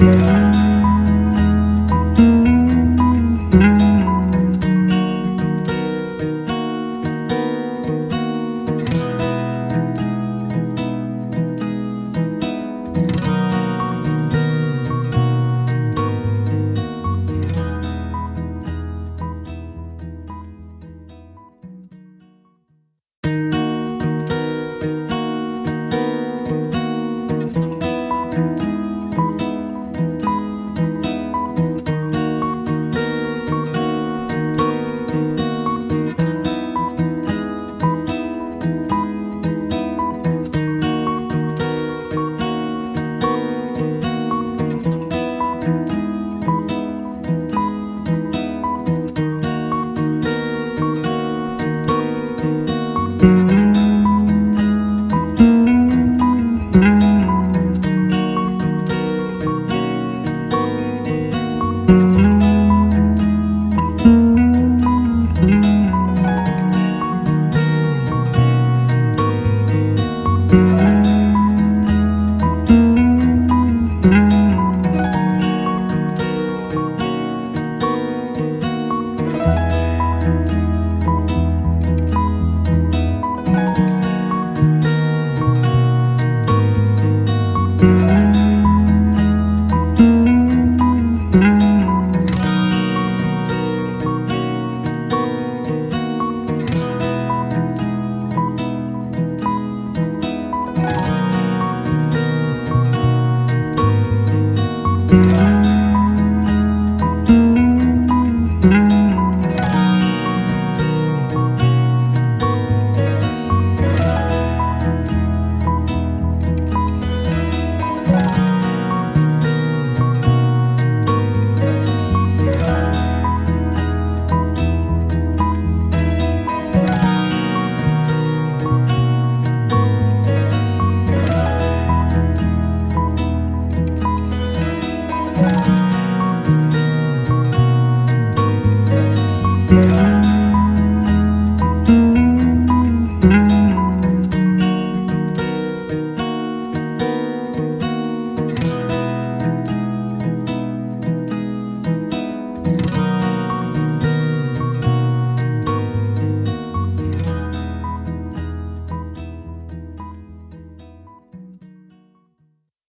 Música